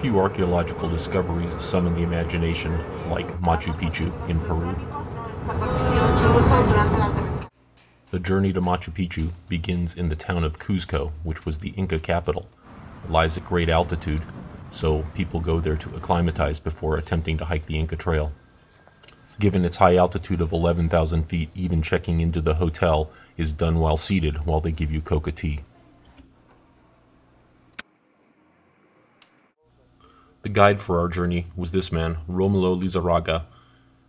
Few archaeological discoveries summon the imagination, like Machu Picchu in Peru. The journey to Machu Picchu begins in the town of Cuzco, which was the Inca capital. It lies at great altitude, so people go there to acclimatize before attempting to hike the Inca Trail. Given its high altitude of 11,000 feet, even checking into the hotel is done while seated while they give you coca tea. The guide for our journey was this man, Romulo Lizarraga,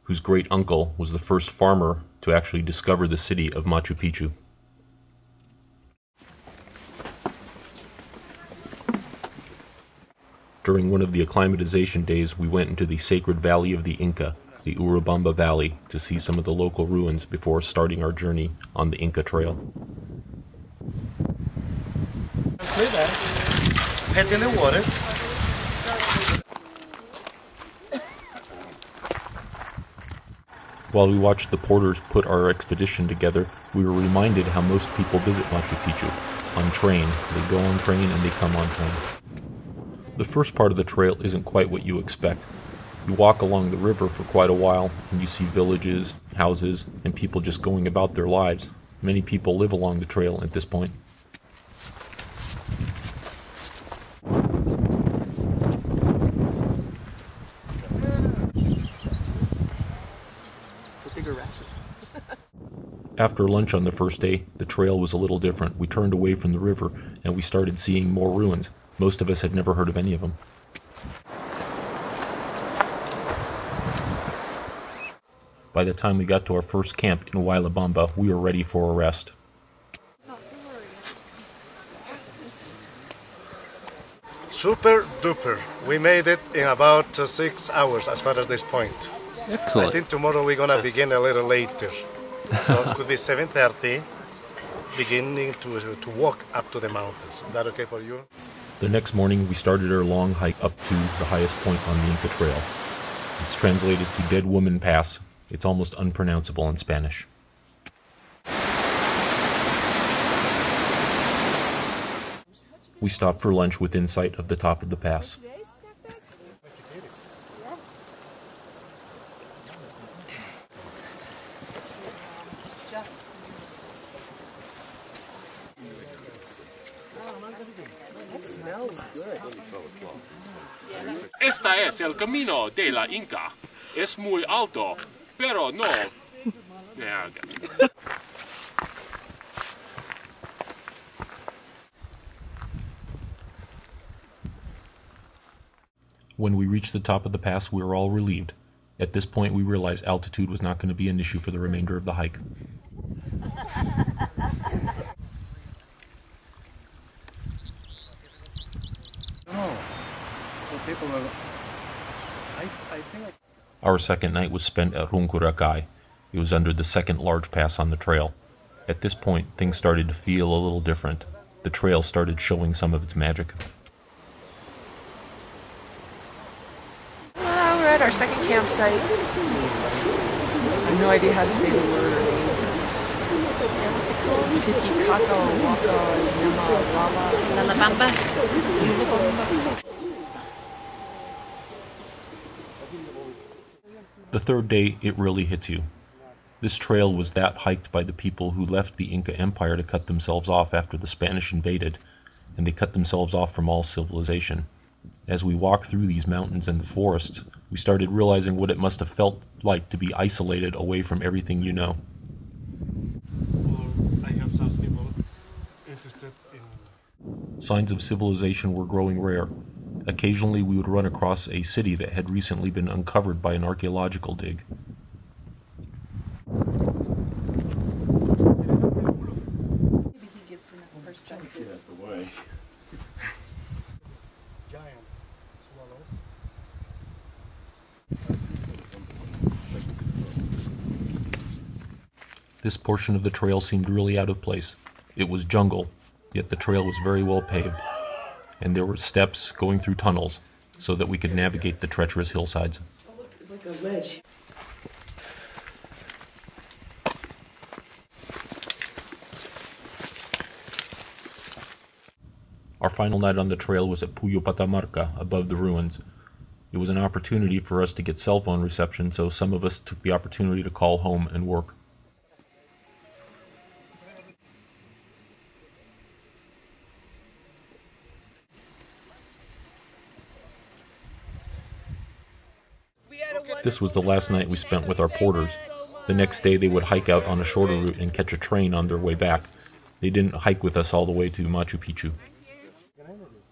whose great uncle was the first farmer to actually discover the city of Machu Picchu. During one of the acclimatization days, we went into the sacred valley of the Inca, the Urubamba Valley, to see some of the local ruins before starting our journey on the Inca Trail. Head in the water. While we watched the porters put our expedition together, we were reminded how most people visit Machu Picchu on train. They go on train and they come on train. The first part of the trail isn't quite what you expect. You walk along the river for quite a while and you see villages, houses, and people just going about their lives. Many people live along the trail at this point. After lunch on the first day, the trail was a little different. We turned away from the river and we started seeing more ruins. Most of us had never heard of any of them. By the time we got to our first camp in Huaylabamba, we were ready for a rest. Super duper. We made it in about uh, six hours as far as this point. Excellent. I think tomorrow we're gonna begin a little later. So it could be 7.30, beginning to, to walk up to the mountains. Is that okay for you? The next morning, we started our long hike up to the highest point on the Inca Trail. It's translated to Dead Woman Pass. It's almost unpronounceable in Spanish. We stopped for lunch within sight of the top of the pass. Esta es el camino de la Inca. Es muy alto, pero no. When we reached the top of the pass, we were all relieved. At this point, we realized altitude was not going to be an issue for the remainder of the hike. People are. I, I think. Our second night was spent at Runkurakay. It was under the second large pass on the trail. At this point, things started to feel a little different. The trail started showing some of its magic. Uh, we're at our second campsite. I have no idea how to say the word. Titicaca, Waka, Yama, Lala. Lalabamba. The third day, it really hits you. This trail was that hiked by the people who left the Inca Empire to cut themselves off after the Spanish invaded, and they cut themselves off from all civilization. As we walked through these mountains and the forests, we started realizing what it must have felt like to be isolated away from everything you know. Or I have some people interested in. Signs of civilization were growing rare. Occasionally, we would run across a city that had recently been uncovered by an archaeological dig. This portion of the trail seemed really out of place. It was jungle, yet the trail was very well paved, and there were steps going through tunnels so that we could navigate the treacherous hillsides. It's like a ledge. Our final night on the trail was at Phuyupatamarca, above the ruins. It was an opportunity for us to get cell phone reception, so some of us took the opportunity to call home and work. This was the last night we spent with our porters. The next day they would hike out on a shorter route and catch a train on their way back. They didn't hike with us all the way to Machu Picchu.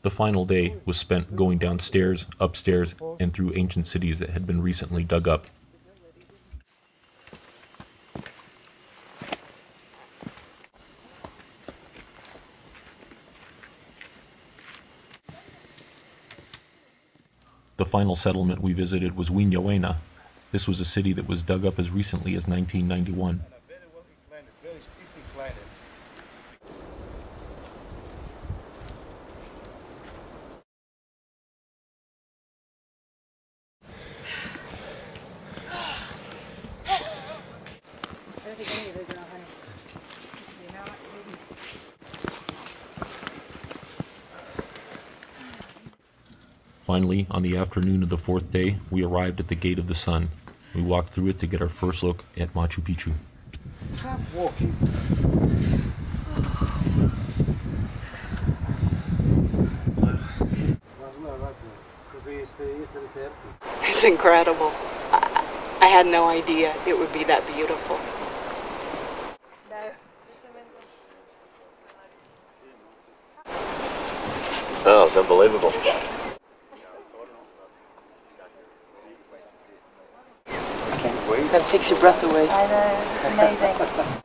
The final day was spent going downstairs, upstairs, and through ancient cities that had been recently dug up. Final settlement we visited was Wiñay Wayna. This was a city that was dug up as recently as 1991. Finally, on the afternoon of the fourth day, we arrived at the Gate of the Sun. We walked through it to get our first look at Machu Picchu. Half walking. It's incredible. I, I had no idea it would be that beautiful. Oh, it's unbelievable. That takes your breath away. I know, it's amazing.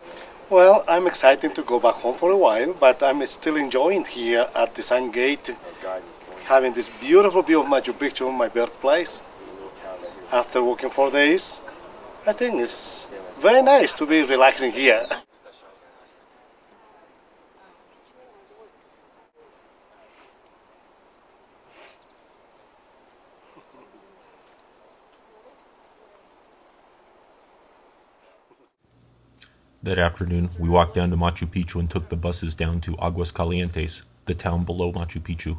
Well, I'm excited to go back home for a while, but I'm still enjoying here at the Sun Gate, having this beautiful view of Machu Picchu, my birthplace. After working four days, I think it's very nice to be relaxing here. That afternoon, we walked down to Machu Picchu and took the buses down to Aguas Calientes, the town below Machu Picchu.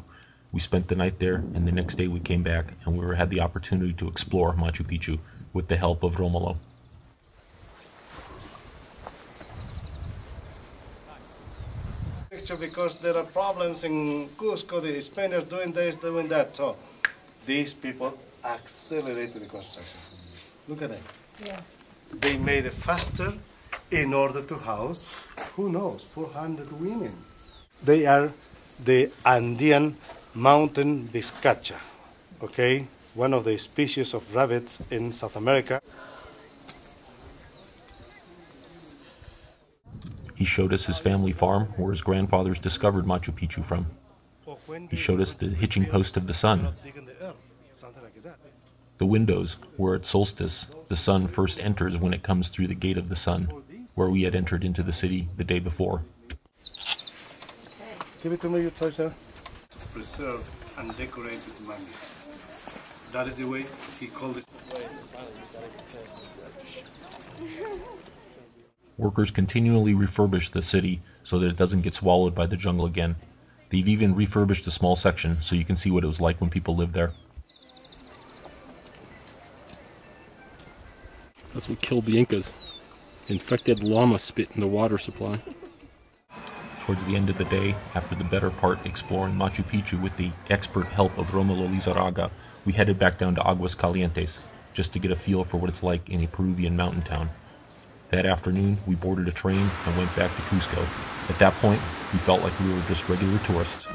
We spent the night there, and the next day we came back and we had the opportunity to explore Machu Picchu with the help of Romulo. Picture because there are problems in Cusco, the Spaniards doing this, doing that. So these people accelerated the construction. Look at that. Yeah. They made it faster in order to house, who knows, 400 women. They are the Andean mountain biscacha, okay? One of the species of rabbits in South America. He showed us his family farm where his grandfathers discovered Machu Picchu from. He showed us the hitching post of the sun, the earth, something like that. the windows where at solstice the sun first enters when it comes through the gate of the sun, where we had entered into the city the day before. Give it to me, you touch there. To preserve and decorate decorated mummies. That is the way he called it. Workers continually refurbish the city so that it doesn't get swallowed by the jungle again. They've even refurbished a small section so you can see what it was like when people lived there. That's what killed the Incas. Infected llama spit in the water supply. Towards the end of the day, after the better part exploring Machu Picchu with the expert help of Romulo Lizarraga, we headed back down to Aguas Calientes just to get a feel for what it's like in a Peruvian mountain town. That afternoon, we boarded a train and went back to Cusco. At that point, we felt like we were just regular tourists.